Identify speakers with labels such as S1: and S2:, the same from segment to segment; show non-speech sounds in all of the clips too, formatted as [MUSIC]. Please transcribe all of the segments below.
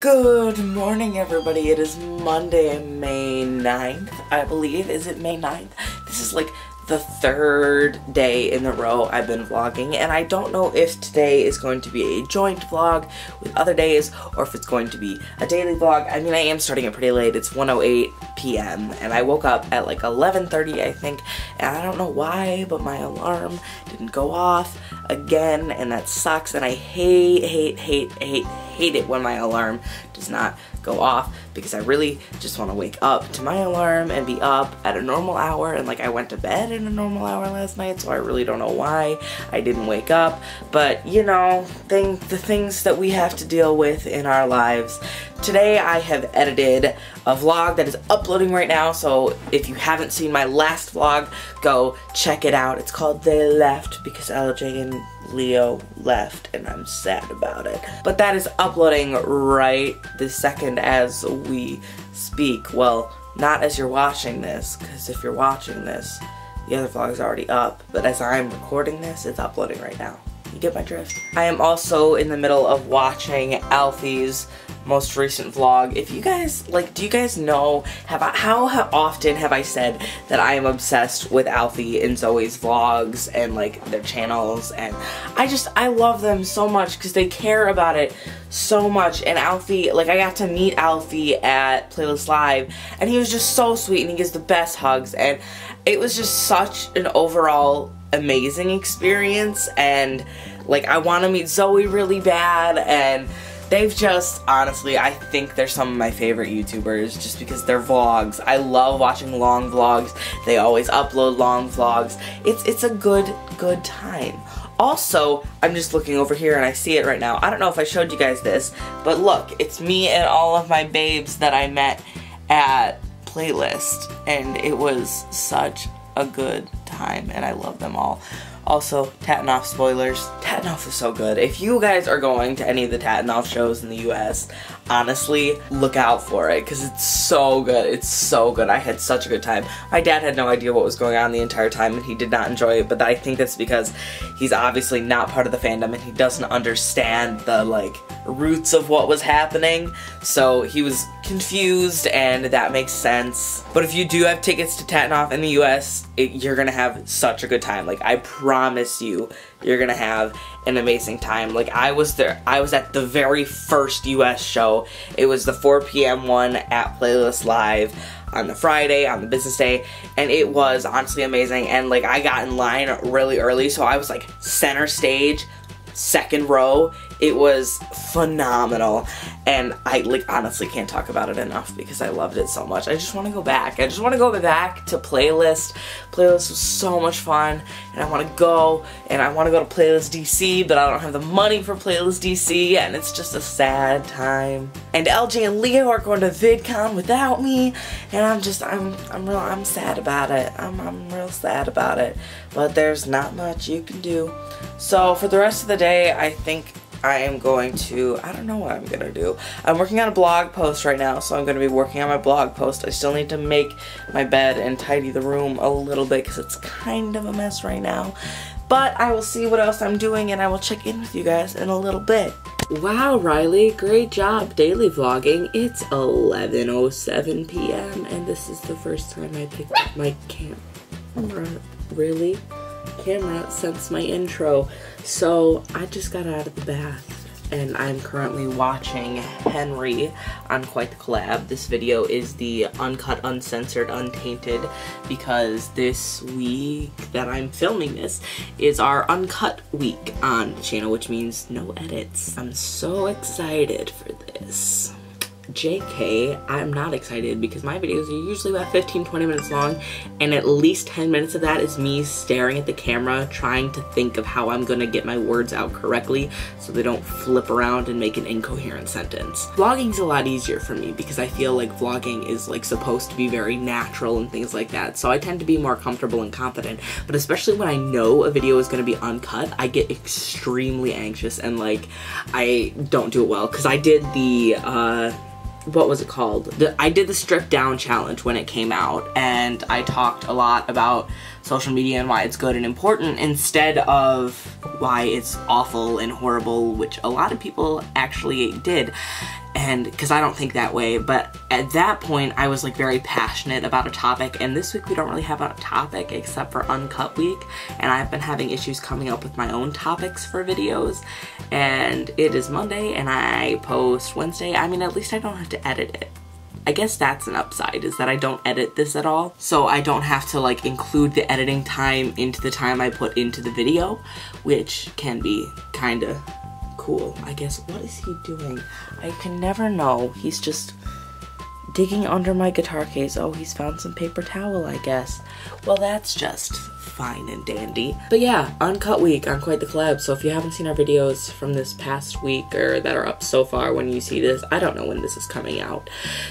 S1: Good morning, everybody. It is Monday, May 9th, I believe. Is it May 9th? This is like the third day in a row I've been vlogging, and I don't know if today is going to be a joint vlog with other days, or if it's going to be a daily vlog. I mean, I am starting it pretty late. It's 1.08 p.m., and I woke up at like 11.30, I think, and I don't know why, but my alarm didn't go off again, and that sucks, and I hate, hate, hate, hate, hate it when my alarm does not go off because I really just want to wake up to my alarm and be up at a normal hour and like I went to bed in a normal hour last night so I really don't know why I didn't wake up. But you know thing the things that we have to deal with in our lives. Today I have edited a vlog that is uploading right now so if you haven't seen my last vlog go check it out. It's called They Left because LJ and Leo left and I'm sad about it. But that is uploading right this second as we speak. Well, not as you're watching this, because if you're watching this, the other vlog is already up. But as I'm recording this, it's uploading right now. You get my drift? I am also in the middle of watching Alfie's most recent vlog. If you guys, like, do you guys know, have I, how, how often have I said that I am obsessed with Alfie and Zoe's vlogs and, like, their channels, and I just, I love them so much because they care about it so much, and Alfie, like, I got to meet Alfie at Playlist Live, and he was just so sweet, and he gives the best hugs, and it was just such an overall amazing experience, and, like, I want to meet Zoe really bad, and They've just, honestly, I think they're some of my favorite YouTubers just because they're vlogs. I love watching long vlogs. They always upload long vlogs. It's, it's a good, good time. Also, I'm just looking over here and I see it right now. I don't know if I showed you guys this, but look, it's me and all of my babes that I met at Playlist, and it was such a good time, and I love them all. Also, Tatinof spoilers. Tatinof is so good. If you guys are going to any of the Tatinof shows in the US, honestly, look out for it because it's so good. It's so good. I had such a good time. My dad had no idea what was going on the entire time and he did not enjoy it, but I think that's because he's obviously not part of the fandom and he doesn't understand the, like, roots of what was happening. So he was confused and that makes sense. But if you do have tickets to Tatinof in the US, it, you're gonna have such a good time. Like, I promise you, you're gonna have an amazing time. Like, I was there, I was at the very first US show. It was the 4 p.m. one at Playlist Live on the Friday, on the business day, and it was honestly amazing. And, like, I got in line really early, so I was, like, center stage, second row. It was phenomenal, and I like honestly can't talk about it enough because I loved it so much. I just want to go back. I just want to go back to Playlist. Playlist was so much fun, and I want to go, and I want to go to Playlist DC, but I don't have the money for Playlist DC, and it's just a sad time. And LJ and Leo are going to VidCon without me, and I'm just, I'm, I'm real, I'm sad about it. I'm, I'm real sad about it, but there's not much you can do. So for the rest of the day, I think I am going to, I don't know what I'm going to do. I'm working on a blog post right now, so I'm going to be working on my blog post. I still need to make my bed and tidy the room a little bit because it's kind of a mess right now. But I will see what else I'm doing and I will check in with you guys in a little bit. Wow, Riley, great job daily vlogging. It's 11.07 p.m. and this is the first time I picked up my camera. Really? Camera since my intro. So I just got out of the bath and I'm currently watching Henry on Quite the Collab. This video is the uncut, uncensored, untainted because this week that I'm filming this is our uncut week on the channel, which means no edits. I'm so excited for this. JK, I'm not excited because my videos are usually about 15-20 minutes long and at least 10 minutes of that is me staring at the camera trying to think of how I'm gonna get my words out correctly so they don't flip around and make an incoherent sentence. Vlogging's a lot easier for me because I feel like vlogging is like supposed to be very natural and things like that so I tend to be more comfortable and confident but especially when I know a video is gonna be uncut I get extremely anxious and like I don't do it well because I did the uh what was it called? The, I did the strip down challenge when it came out and I talked a lot about social media and why it's good and important instead of why it's awful and horrible, which a lot of people actually did. and because I don't think that way, but at that point I was like very passionate about a topic and this week we don't really have a topic except for Uncut Week and I've been having issues coming up with my own topics for videos and it is Monday and I post Wednesday. I mean at least I don't have to edit it. I guess that's an upside is that I don't edit this at all. So I don't have to like include the editing time into the time I put into the video, which can be kind of cool. I guess, what is he doing? I can never know. He's just digging under my guitar case. Oh, he's found some paper towel, I guess. Well, that's just fine and dandy. But yeah, Uncut Week on Quite the Collab. So if you haven't seen our videos from this past week or that are up so far when you see this, I don't know when this is coming out.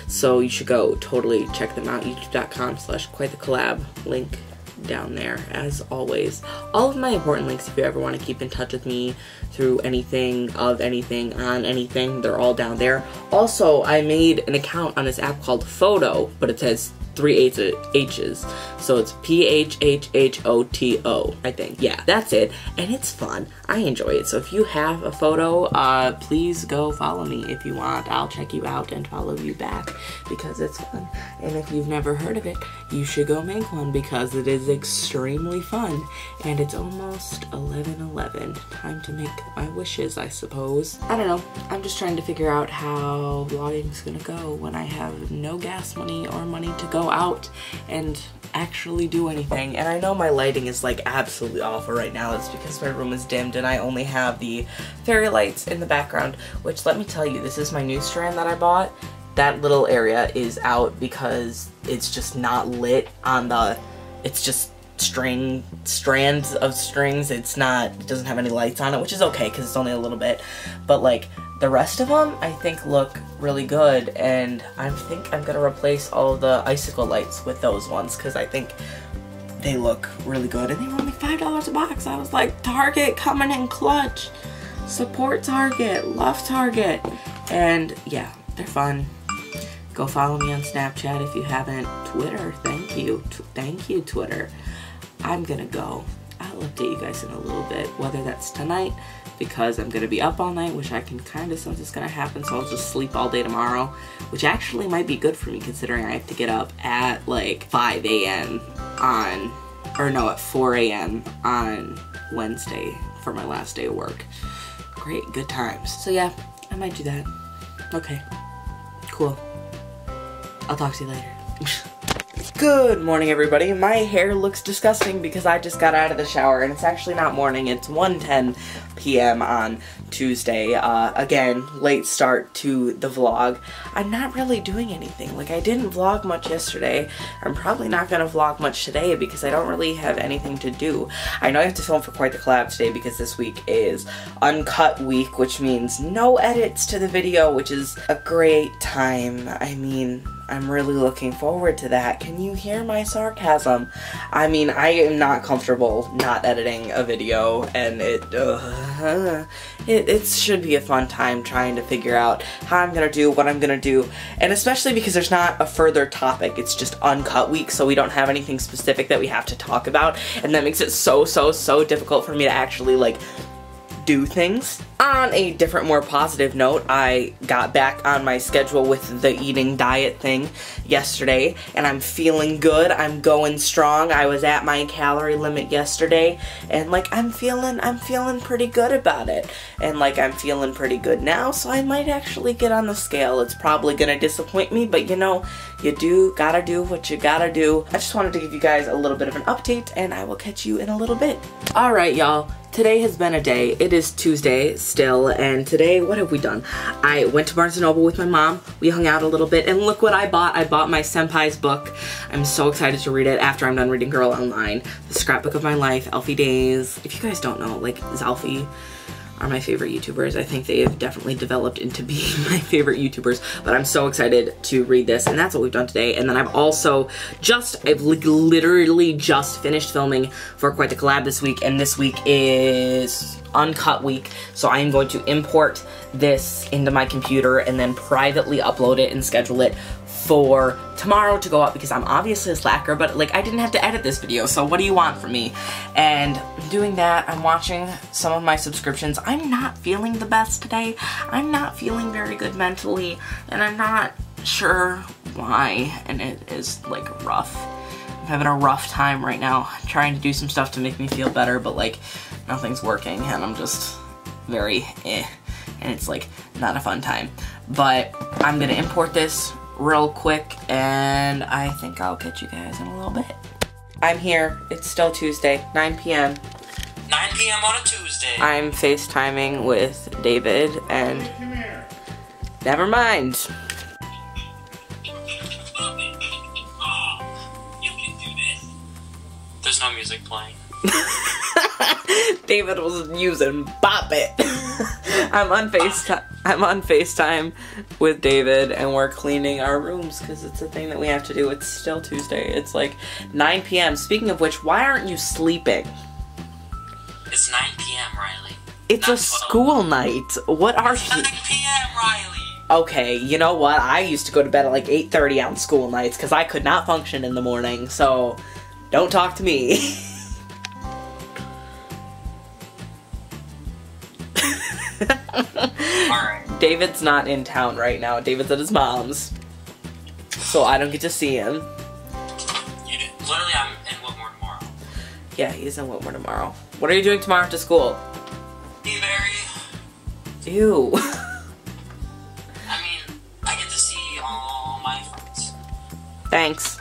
S1: So you should go totally check them out. YouTube.com slash Quite the Collab. Link down there as always. All of my important links if you ever want to keep in touch with me through anything, of anything, on anything, they're all down there. Also, I made an account on this app called Photo, but it says three H's. So it's P H H H O T O, I think. Yeah, that's it. And it's fun. I enjoy it. So if you have a photo, uh, please go follow me if you want. I'll check you out and follow you back because it's fun. And if you've never heard of it, you should go make one because it is extremely fun. And it's almost 11 11. Time to make my wishes, I suppose. I don't know. I'm just trying to figure out how vlogging's gonna go when I have no gas money or money to go out and actually do anything. And I know my lighting is like absolutely awful right now. It's because my room is dimmed and I only have the fairy lights in the background, which let me tell you, this is my new strand that I bought. That little area is out because it's just not lit on the, it's just string strands of strings it's not it doesn't have any lights on it which is okay because it's only a little bit but like the rest of them, I think, look really good, and I think I'm gonna replace all the icicle lights with those ones, because I think they look really good, and they were only $5 a box. I was like, Target coming in clutch. Support Target, love Target. And yeah, they're fun. Go follow me on Snapchat if you haven't. Twitter, thank you. T thank you, Twitter. I'm gonna go. I'll update you guys in a little bit, whether that's tonight, because I'm going to be up all night, which I can kind of sense is going to happen, so I'll just sleep all day tomorrow, which actually might be good for me considering I have to get up at like 5 a.m. on, or no, at 4 a.m. on Wednesday for my last day of work. Great, good times. So yeah, I might do that. Okay, cool. I'll talk to you later. [LAUGHS] Good morning, everybody. My hair looks disgusting because I just got out of the shower, and it's actually not morning. It's 1.10 p.m. on Tuesday. Uh, again, late start to the vlog. I'm not really doing anything. Like, I didn't vlog much yesterday. I'm probably not going to vlog much today because I don't really have anything to do. I know I have to film for quite the collab today because this week is uncut week, which means no edits to the video, which is a great time. I mean, I'm really looking forward to that. Can you hear my sarcasm? I mean, I am not comfortable not editing a video, and it, uh, [LAUGHS] it, it should be a fun time trying to figure out how I'm gonna do, what I'm gonna do, and especially because there's not a further topic, it's just uncut week, so we don't have anything specific that we have to talk about, and that makes it so, so, so difficult for me to actually, like, do things. On a different, more positive note, I got back on my schedule with the eating diet thing yesterday, and I'm feeling good. I'm going strong. I was at my calorie limit yesterday, and like I'm feeling, I'm feeling pretty good about it. And like I'm feeling pretty good now, so I might actually get on the scale. It's probably gonna disappoint me, but you know, you do gotta do what you gotta do. I just wanted to give you guys a little bit of an update, and I will catch you in a little bit. All right, y'all. Today has been a day. It is Tuesday still, and today, what have we done? I went to Barnes & Noble with my mom. We hung out a little bit, and look what I bought. I bought my Senpai's book. I'm so excited to read it after I'm done reading Girl Online. The Scrapbook of My Life, Alfie Deyes. If you guys don't know, like, is Zalfie are my favorite YouTubers. I think they have definitely developed into being [LAUGHS] my favorite YouTubers, but I'm so excited to read this, and that's what we've done today. And then I've also just, I've literally just finished filming for Quite the Collab this week, and this week is uncut week. So I am going to import this into my computer and then privately upload it and schedule it for tomorrow to go up because I'm obviously a slacker, but like I didn't have to edit this video, so what do you want from me? And doing that, I'm watching some of my subscriptions. I'm not feeling the best today. I'm not feeling very good mentally, and I'm not sure why, and it is like rough. I'm having a rough time right now trying to do some stuff to make me feel better, but like nothing's working, and I'm just very eh, and it's like not a fun time. But I'm gonna import this real quick, and I think I'll catch you guys in a little bit. I'm here. It's still Tuesday, 9 p.m.
S2: 9 p.m. on a Tuesday.
S1: I'm FaceTiming with David, and never mind.
S2: You can do this. There's no music playing. [LAUGHS]
S1: David was using Bop It. [LAUGHS] I'm on FaceTime. I'm on FaceTime with David, and we're cleaning our rooms because it's a thing that we have to do. It's still Tuesday. It's like 9 p.m. Speaking of which, why aren't you sleeping?
S2: It's 9 p.m., Riley.
S1: It's a
S2: 12.
S1: school night. What are
S2: It's
S1: you?
S2: 9 p.m., Riley.
S1: Okay, you know what? I used to go to bed at like 8:30 on school nights because I could not function in the morning. So, don't talk to me. [LAUGHS] David's not in town right now. David's at his mom's. So I don't get to see him.
S2: You do, literally, I'm in Whitmore tomorrow.
S1: Yeah, he's in Whitmore tomorrow. What are you doing tomorrow after school?
S2: Be very.
S1: Ew. [LAUGHS]
S2: I mean, I get to see all my friends.
S1: Thanks.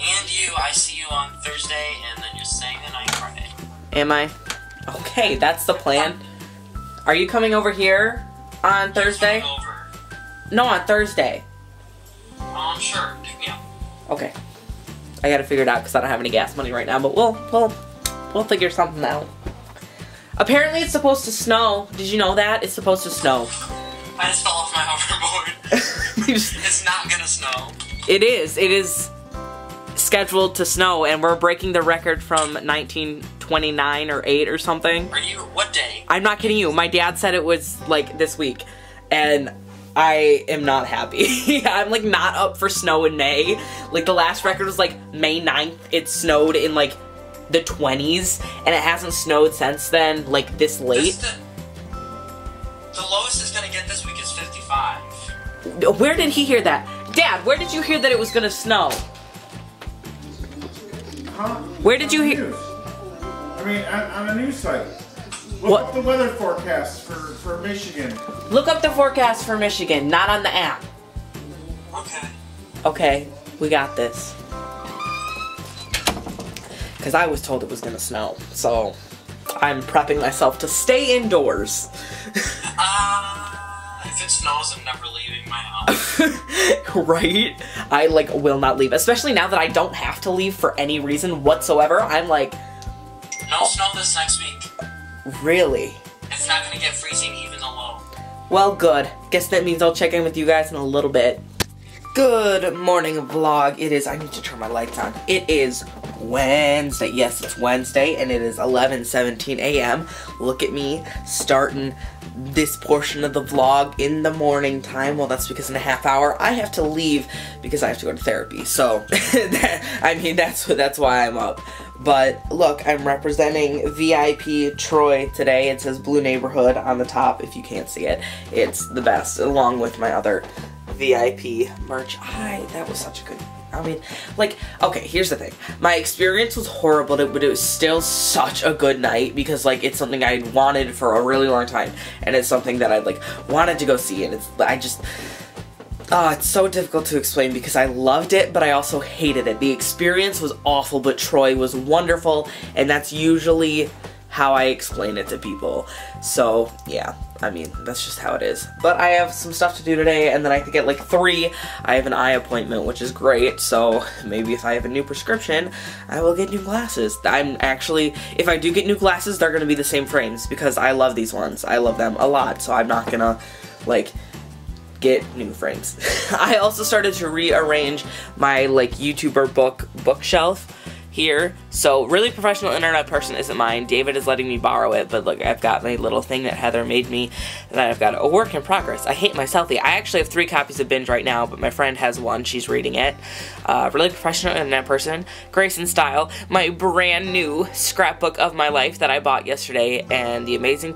S2: And you, I see you on Thursday, and then you're staying the night Friday.
S1: Am I? Okay, that's the plan. Are you coming over here on Thursday? No, on Thursday.
S2: Um, sure. Up.
S1: Okay. I gotta figure it out because I don't have any gas money right now, but we'll we'll we'll figure something out. Apparently it's supposed to snow. Did you know that? It's supposed to snow. [LAUGHS]
S2: I just fell off my [LAUGHS] hoverboard. [LAUGHS]
S1: Just-
S2: it's not gonna snow.
S1: it is. It is scheduled to snow and we're breaking the record from 1929 or 8 or something.
S2: Are you? What day?
S1: I'm not kidding you. My dad said it was like this week and I am not happy. [LAUGHS] I'm like not up for snow in May. Like the last record was like May 9th. It snowed in like the 20s and it hasn't snowed since then like this
S2: This
S1: late.
S2: the, the lowest it's gonna get this week is 55.
S1: Where did he hear that? Dad, where did you hear that it was going to snow?
S3: Huh?
S1: Where did you
S3: On
S1: hear-
S3: news. I mean, on, on a news site. Look
S1: What?
S3: up the weather forecast for, for Michigan.
S1: Look up the forecast for Michigan, not on the app.
S2: Okay.
S1: Okay, we got this. Because I was told it was going to snow, so I'm prepping myself to stay indoors.
S2: Uh, if it snows, I'm never leaving my house. [LAUGHS]
S1: right? I like will not leave, especially now that I don't have to leave for any reason whatsoever. I'm like,
S2: No snow this next week.
S1: Really?
S2: It's not gonna get freezing even low.
S1: Well, good. Guess that means I'll check in with you guys in a little bit. Good morning, vlog. It is, I need to turn my lights on. It is Wednesday. Yes, it's Wednesday, and it is 11:17 a.m. Look at me starting this portion of the vlog in the morning time. Well, that's because in a half hour I have to leave because I have to go to therapy. So, [LAUGHS] that, I mean, that's that's why I'm up. But look, I'm representing VIP Troye today. It says Blue Neighborhood on the top if you can't see it. It's the best, along with my other VIP merch. I that was such a good. I mean, like, okay, here's the thing. My experience was horrible, but it was still such a good night because, like, it's something I'd wanted for a really long time, and it's something that I like wanted to go see, and it's I just. Oh, it's so difficult to explain because I loved it, but I also hated it. The experience was awful, but Troye was wonderful, and that's usually how I explain it to people. So, yeah, I mean, that's just how it is. But I have some stuff to do today, and then I think at like 3, I have an eye appointment, which is great, so maybe if I have a new prescription, I will get new glasses. I'm actually, if I do get new glasses, they're gonna be the same frames, because I love these ones. I love them a lot, so I'm not gonna, like, get new frames. [LAUGHS] I also started to rearrange my like YouTuber book bookshelf here. So really professional internet person isn't mine. David is letting me borrow it, but look, I've got my little thing that Heather made me that I've got a work in progress. I Hate Myselfie. I actually have three copies of Binge right now, but my friend has one. She's reading it. Uh, really professional internet person. Grace and Style. My brand new scrapbook of my life that I bought yesterday and the amazing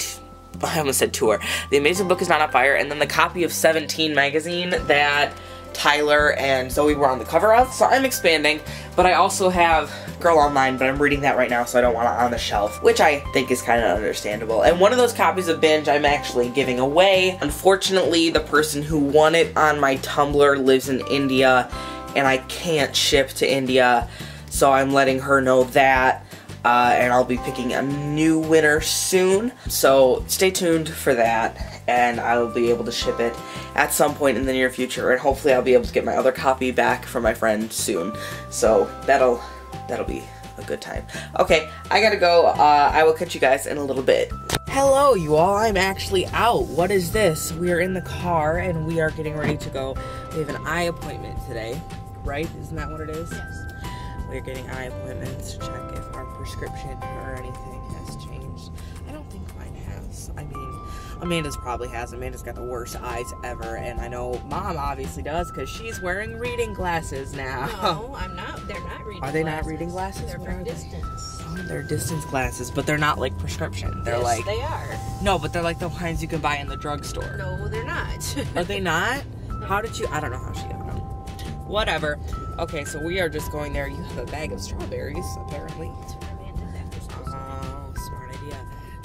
S1: I almost said tour. The Amazing Book is Not on Fire, and then the copy of 17 magazine that Tyler and Zoe were on the cover of. So I'm expanding, but I also have Girl Online, but I'm reading that right now, so I don't want it on the shelf, which I think is kind of understandable. And one of those copies of Binge I'm actually giving away. Unfortunately, the person who won it on my Tumblr lives in India, and I can't ship to India, so I'm letting her know that. Uh, and I'll be picking a new winner soon. So stay tuned for that, and I will be able to ship it at some point in the near future, and hopefully I'll be able to get my other copy back from my friend soon. So that'll that'll be a good time. Okay, I gotta go. Uh, I will catch you guys in a little bit. Hello, you all. I'm actually out. What is this? We are in the car and we are getting ready to go. We have an eye appointment today, right? Isn't that what it is?
S4: Yes.
S1: We're getting eye appointments to check if our prescription or anything has changed. I don't think mine has. I mean, Amanda's probably has. Amanda's got the worst eyes ever, and I know Mom obviously does because she's wearing reading glasses now.
S4: No, I'm not. They're not reading.
S1: Are they not reading glasses?
S4: They're
S1: they?
S4: distance.
S1: Oh, they're distance glasses, but they're not like prescription. They're
S4: yes,
S1: like
S4: they are.
S1: no, but they're like the kinds you can buy in the drugstore.
S4: No, they're not.
S1: Are they [LAUGHS] not? How did you? I don't know how she got. Whatever. Okay, so we are just going there. You have a bag of strawberries, apparently.
S4: It's for Amanda's after school.
S1: Oh, smart idea.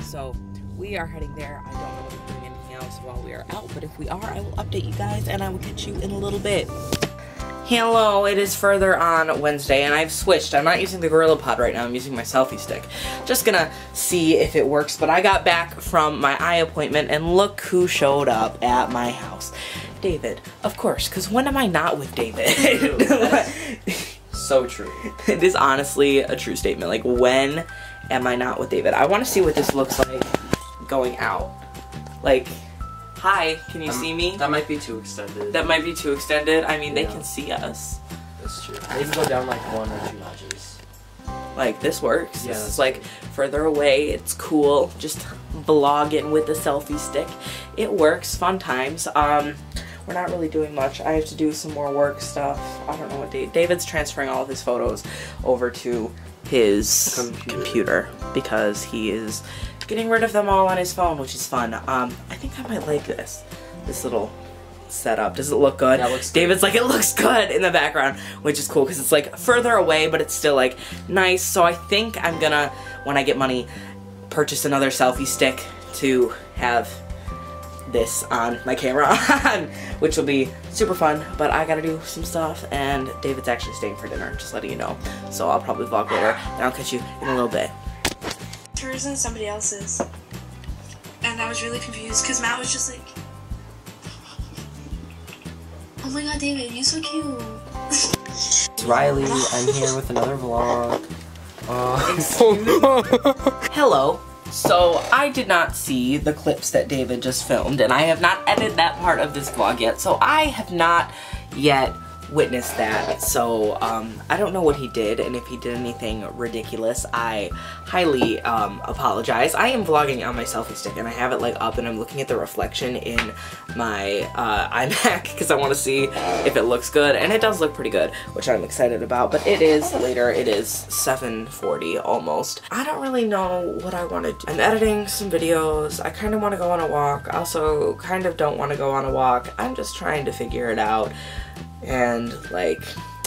S1: So we are heading there. I don't know if we're doing anything else while we are out, but if we are, I will update you guys and I will catch you in a little bit. Hello, it is further on Wednesday, and I've switched. I'm not using the Gorilla Pod right now, I'm using my selfie stick. Just gonna see if it works, but I got back from my eye appointment, and look who showed up at my house. David, of course, because when am I not with David? [LAUGHS]
S2: So true. [LAUGHS]
S1: it is honestly a true statement. Like, when am I not with David? I want to see what this looks like going out. Like, hi, can you
S2: Um,
S1: see me?
S2: That might be too extended.
S1: That might be too extended. I mean, they can see us.
S2: That's true. Maybe go down like one or two notches.
S1: Like, this works.
S2: Yeah,
S1: this is
S2: that's
S1: like further away. It's cool. Just vlogging with a selfie stick. It works. Fun times. Um, we're not really doing much. I have to do some more work stuff. I don't know what Dave. David's transferring all of his photos over to his
S2: Computer.
S1: computer because he is getting rid of them all on his phone, which is fun. Um, I think I might like this. This little setup. Does it look good?
S2: That looks good.
S1: David's like, it looks good in the background, which is cool because it's like further away, but it's still like nice. So I think I'm gonna, when I get money, purchase another selfie stick to have this on my camera on, [LAUGHS] which will be super fun. But I gotta do some stuff, and David's actually staying for dinner, just letting you know. So I'll probably vlog later, and I'll catch you in a little bit.
S5: hers and somebody else's. And I was really confused because Matt was just like, [LAUGHS] Oh my god, David, you're so cute.
S2: It's [LAUGHS] Riley, I'm here with another vlog. Uh,
S1: Hello. So I did not see the clips that David just filmed, and I have not edited that part of this vlog yet, so I have not yet witnessed that. So um, I don't know what he did, and if he did anything ridiculous, I highly um, apologize. I am vlogging on my selfie stick, and I have it like up, and I'm looking at the reflection in my uh, [LAUGHS] iMac because I want to see if it looks good, and it does look pretty good, which I'm excited about. But it is later. It is 7:40 almost. I don't really know what I want to do. I'm editing some videos. I kind of want to go on a walk. I also, kind of don't want to go on a walk. I'm just trying to figure it out and like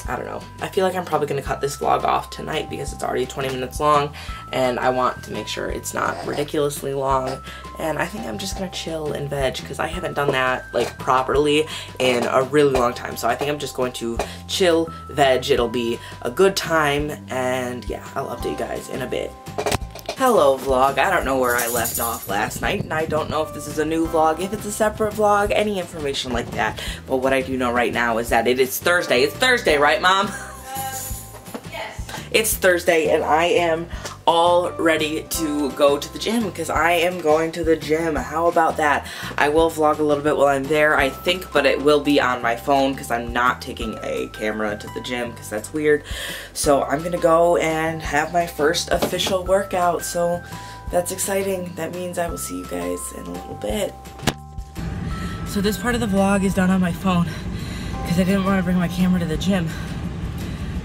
S1: I don't know. I feel like I'm probably gonna cut this vlog off tonight because it's already 20 minutes long and I want to make sure it's not ridiculously long and I think I'm just gonna chill and veg because I haven't done that like properly in a really long time so I think I'm just going to chill, veg, it'll be a good time and yeah, I'll update you guys in a bit. Hello vlog, I don't know where I left off last night and I don't know if this is a new vlog, if it's a separate vlog, any information like that. But what I do know right now is that it is Thursday. It's Thursday, right mom? [LAUGHS]
S5: Yes.
S1: It's Thursday and I am all ready to go to the gym because I am going to the gym. How about that? I will vlog a little bit while I'm there, I think, but it will be on my phone because I'm not taking a camera to the gym because that's weird. So I'm gonna go and have my first official workout. So that's exciting. That means I will see you guys in a little bit. So this part of the vlog is done on my phone because I didn't want to bring my camera to the gym.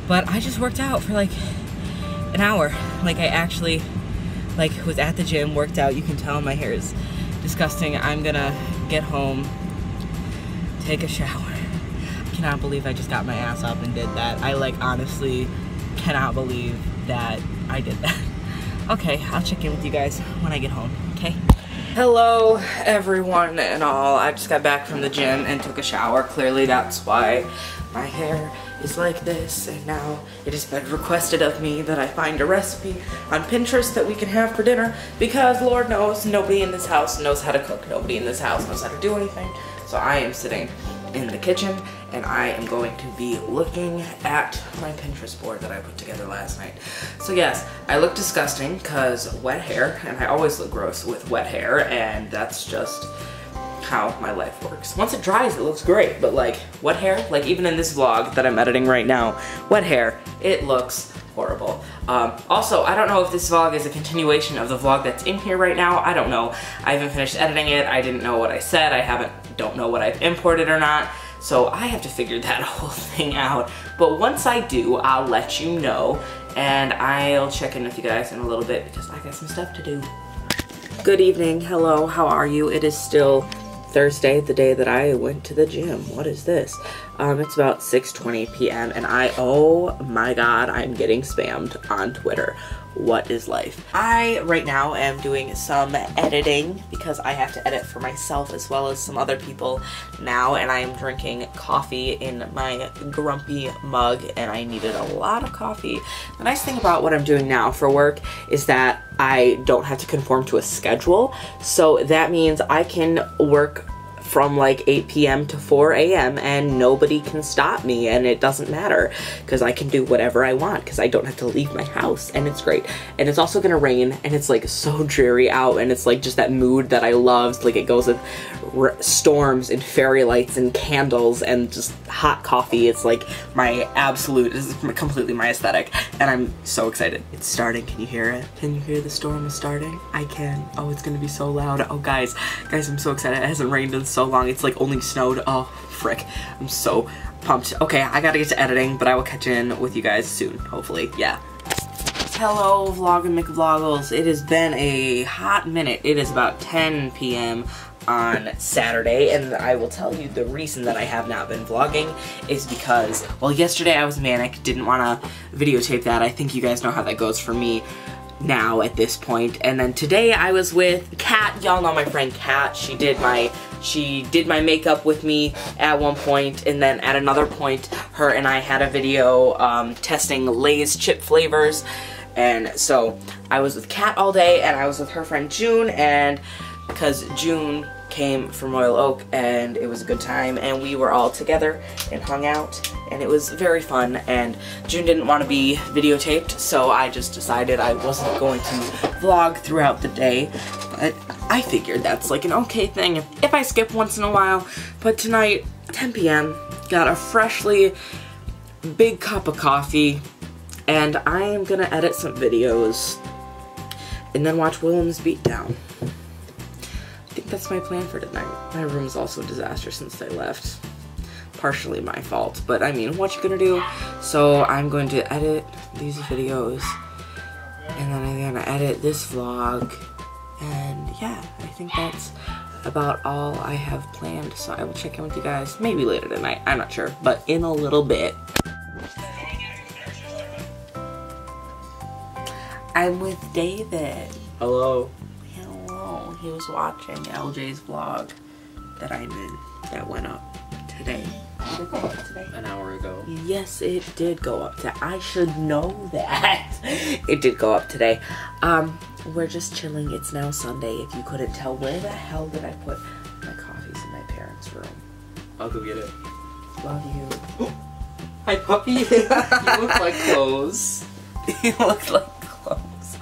S1: But I just worked out for like an hour. Like I actually like was at the gym, worked out. You can tell my hair is disgusting. I'm gonna get home, take a shower. I cannot believe I just got my ass up and did that. I like honestly cannot believe that I did that. [LAUGHS] Okay, I'll check in with you guys when I get home, okay? Hello, everyone and all. I just got back from the gym and took a shower. Clearly, that's why my hair is like this. And now it has been requested of me that I find a recipe on Pinterest that we can have for dinner because Lord knows nobody in this house knows how to cook. Nobody in this house knows how to do anything. So I am sitting in the kitchen and I am going to be looking at my Pinterest board that I put together last night. So yes, I look disgusting because wet hair, and I always look gross with wet hair, and that's just how my life works. Once it dries, it looks great, but like wet hair, like even in this vlog that I'm editing right now, wet hair, it looks horrible. Um, also, I don't know if this vlog is a continuation of the vlog that's in here right now. I don't know. I haven't finished editing it. I didn't know what I said. I haven't, don't know what I've imported or not. So I have to figure [LAUGHS] that whole thing out. But once I do, I'll let you know. And I'll check in with you guys in a little bit because I got some stuff to do. Good evening. Hello. How are you? It is still Thursday, the day that I went to the gym. What is this? Um, it's about 6.20 p.m. and I, oh my god, I'm getting spammed on Twitter. What is life? I, right now, am doing some editing because I have to edit for myself as well as some other people now and I am drinking coffee in my grumpy mug and I needed a lot of coffee. The nice thing about what I'm doing now for work is that I don't have to conform to a schedule. So that means I can work from like 8 p.m. to 4 a.m. and nobody can stop me and it doesn't matter because I can do whatever I want because I don't have to leave my house and it's great. And it's also gonna rain and it's like so dreary out and it's like just that mood that I love. Like it goes with storms and fairy lights and candles and just hot coffee. It's like my absolute, this is completely my aesthetic and I'm so excited. It's starting, can you hear it? Can you hear the storm is starting? I can. Oh, it's gonna be so loud. Oh guys, guys, I'm so excited. It hasn't rained in so long. It's like only snowed. Oh, frick. I'm so pumped. Okay, I gotta get to editing, but I will catch in with you guys soon, hopefully. Yeah. Hello, Vlog and McVloggles. It has been a hot minute. It is about 10 p.m. on Saturday, and I will tell you the reason that I have not been vlogging is because, well, yesterday I was manic, didn't want to videotape that. I think you guys know how that goes for me now at this point. And then today I was with Kat. Y'all know my friend Kat. She did my she did my makeup with me at one point, and then at another point, her and I had a video um, testing Lay's chip flavors. And so I was with Kat all day, and I was with her friend June, and because June came from Royal Oak, and it was a good time, and we were all together and hung out, and it was very fun, and June didn't want to be videotaped, so I just decided I wasn't going to vlog throughout the day, I figured that's like an okay thing if, if I skip once in a while, but tonight, 10 p.m., got a freshly big cup of coffee, and I am gonna edit some videos, and then watch Willem's Beatdown. I think that's my plan for tonight. My room is also a disaster since I left. Partially my fault, but I mean, what you gonna do? So I'm going to edit these videos, and then I'm gonna edit this vlog, and yeah, I think that's about all I have planned. So I will check in with you guys maybe later tonight. I'm not sure, but in a little bit. I'm with David.
S6: Hello.
S1: Hello. He was watching LJ's vlog that I did that went up today. Did it go up today?
S6: An hour ago.
S1: Yes, it did go up today. I should know that. [LAUGHS] it did go up today. Um, we're just chilling. It's now Sunday. If you couldn't tell, where the hell did I put my coffees in my parents' room?
S6: I'll go get it.
S1: Love you. [GASPS]
S6: Hi, puppy. [LAUGHS] you look like clothes. [LAUGHS]
S1: you look like clothes.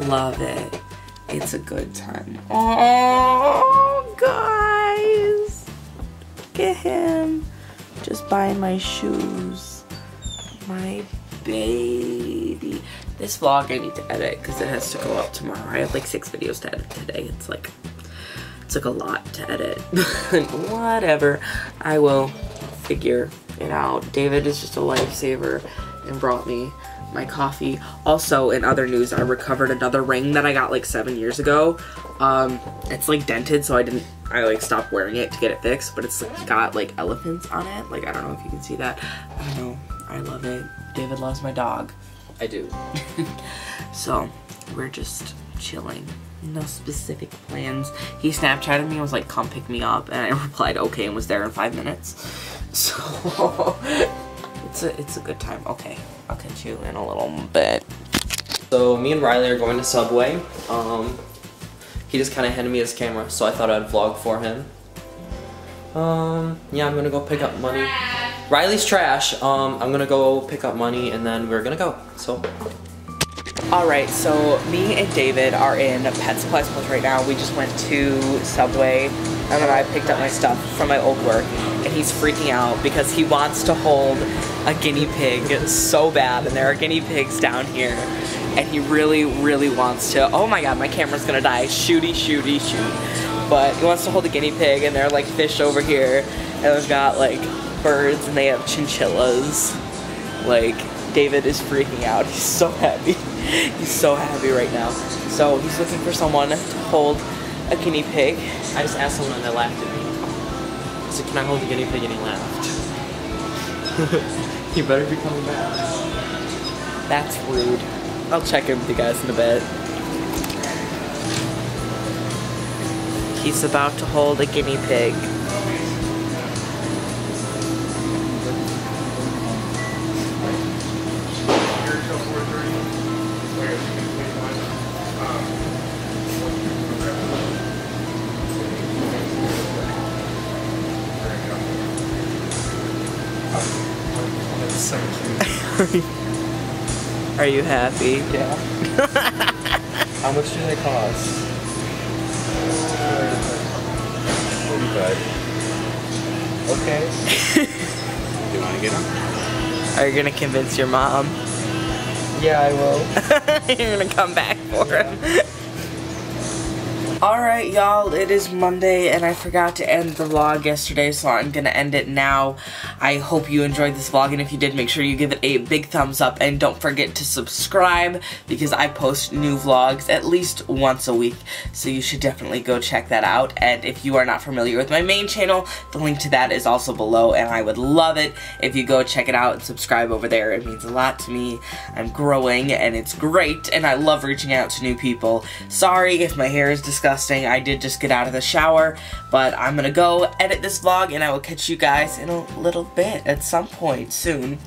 S1: Love it. It's a good time. Oh, guys. Look at him. Just buying my shoes. My baby. This vlog I need to edit because it has to go up tomorrow. I have like six videos to edit today. It's like, it's like a lot to edit. [LAUGHS] Whatever. I will figure it out. David is just a lifesaver and brought me my coffee. Also, in other news, I recovered another ring that I got like seven years ago. Um, it's like dented, so I didn't, I like stopped wearing it to get it fixed, but it's like, got like elephants on it. Like, I don't know if you can see that. I don't know. I love it. David loves my dog.
S6: I do. [LAUGHS]
S1: So, we're just chilling. No specific plans. He Snapchatted me and was like, come pick me up. And I [LAUGHS] replied, okay, and was there in five minutes. [LAUGHS] So, it's a, it's a good time. Okay, I'll catch you in a little bit.
S6: So me and Riley are going to Subway. Um, he just kind of handed me his camera, so I thought I'd vlog for him. Um, yeah, I'm gonna go pick up money. Riley's trash. Um, I'm gonna go pick up money, and then we're gonna go. So
S1: Alright, so me and David are in Pet Supplies Plus right now. We just went to Subway and then I picked up my stuff from my old work and he's freaking out because he wants to hold a guinea pig so bad and there are guinea pigs down here and he really, really wants to. Oh my god, my camera's gonna die. Shooty, shooty, shoot. But he wants to hold a guinea pig and there are like fish over here and we've got like birds and they have chinchillas. Like, David is freaking out. He's so happy. [LAUGHS] He's so happy right now. So he's looking for someone to hold a guinea pig.
S6: I just asked someone and they laughed at me. I said, "Can I hold the guinea pig?" And he laughed. [LAUGHS] you better be coming back.
S1: That's rude. I'll check in with you guys in a bit. He's about to hold a guinea pig. [LAUGHS] Are you happy?
S6: Yeah. [LAUGHS] How much do they cost? Okay. [LAUGHS]
S3: You want to get them?
S1: Are you gonna convince your mom?
S6: Yeah, I will. [LAUGHS]
S1: You're gonna come back for him. Alright, y'all, it is Monday, and I forgot to end the vlog yesterday, so I'm gonna end it now. I hope you enjoyed this vlog, and if you did, make sure you give it a big thumbs up, and don't forget to subscribe, because I post new vlogs at least once a week, so you should definitely go check that out, and if you are not familiar with my main channel, the link to that is also below, and I would love it if you go check it out and subscribe over there. It means a lot to me. I'm growing, and it's great, and I love reaching out to new people. Sorry if my hair is disgusting. I did just get out of the shower, but I'm gonna go edit this vlog, and I will catch you guys in a little bit at some point soon.